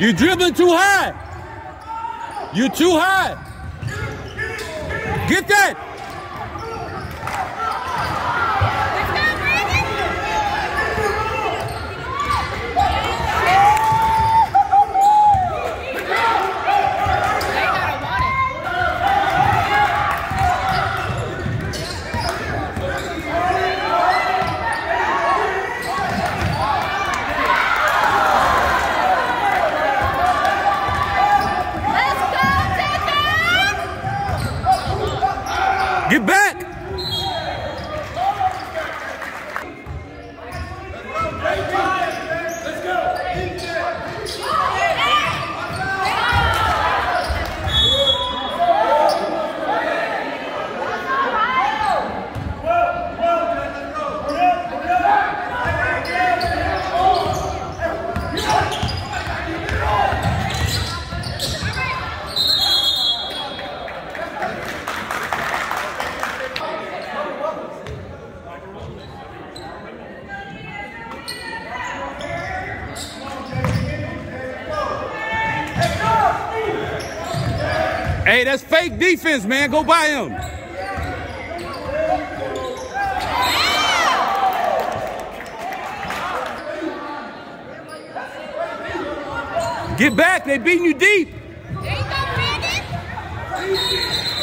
You dribbling too high. You're too high. Get that. Hey, that's fake defense, man. Go by him. Get back. They beating you deep. There you go, Brandon.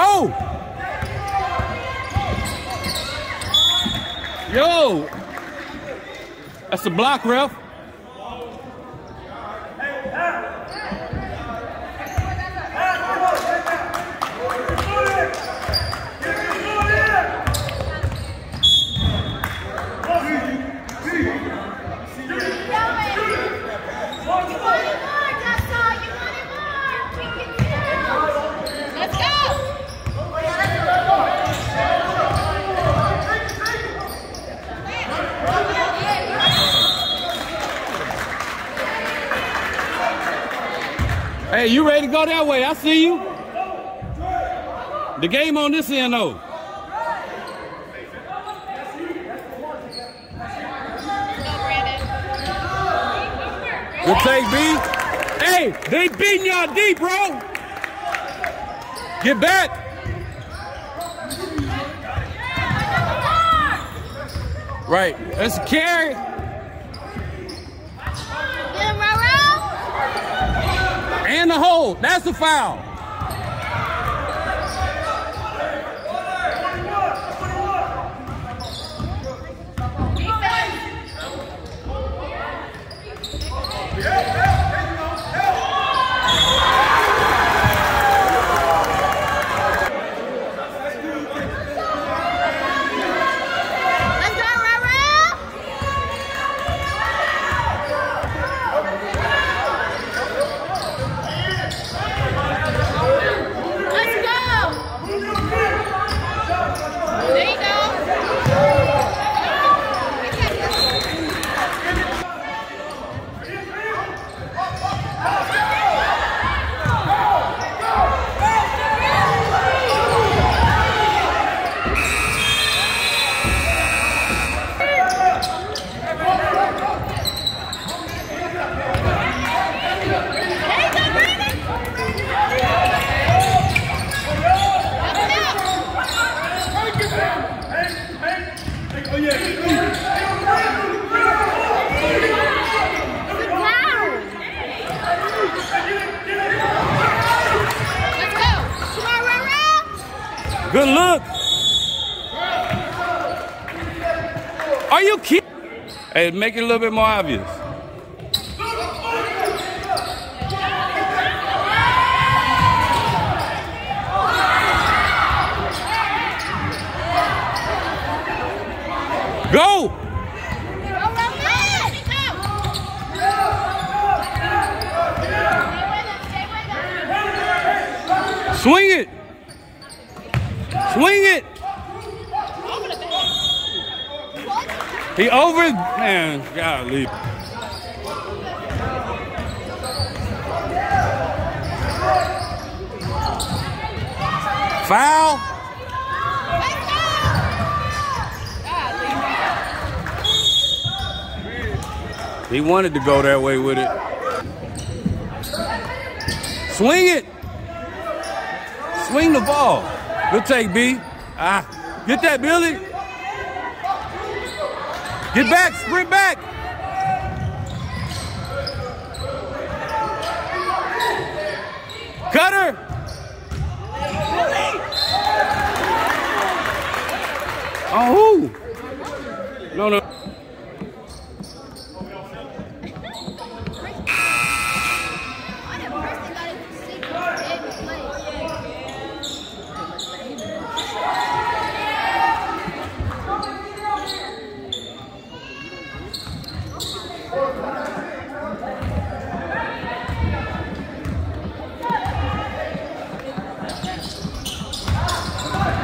Go! Yo! That's a block, ref. Hey, you ready to go that way? I see you. The game on this end, though. Good take, B. Hey, they beating y'all deep, bro. Get back. Right. That's a carry. Get him, Roro. The hold. That's a foul. Good look. Are you kidding? Hey, make it a little bit more obvious. Go! Swing it! Swing it! He over, man, golly. Foul. He wanted to go that way with it. Swing it. Swing the ball. Good take, B. Ah, get that, Billy. Get back, sprint back. Cutter. Oh, who? No, no. I didn't first think I didn't see it was late.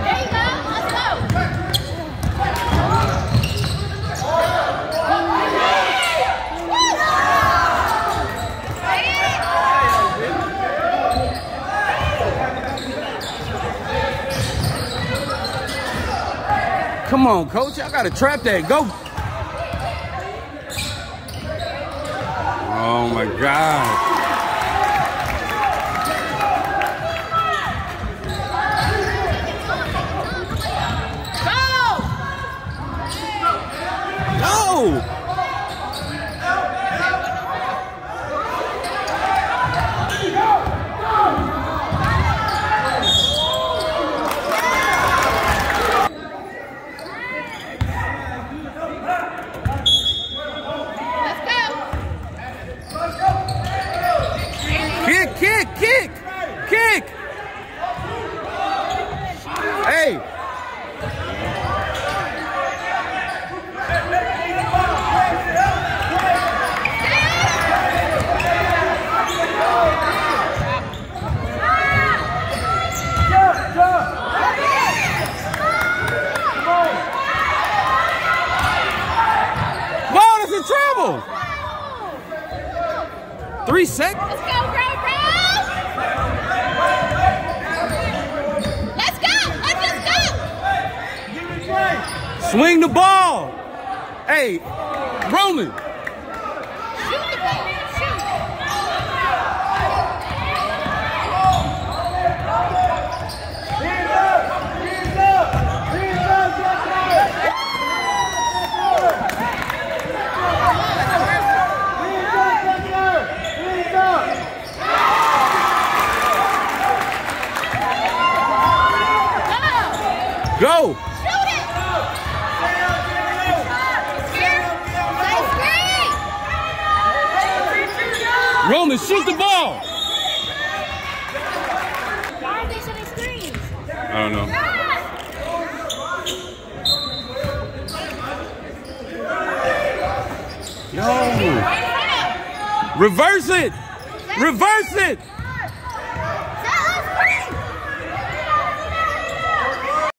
There you go. Let's go. Come on, coach. I gotta trap that. Go. Oh my God. Go! No. Let's go! Kick, kick, kick, kick. Hey. Ball is in trouble. Three seconds. Let's go, bro, bro! Let's go! Let's just go! Swing the ball. Hey, Roman. Go! Shoot it! Roman, shoot the ball. Why are they setting screens? I don't know. Yo. Reverse it. Reverse it.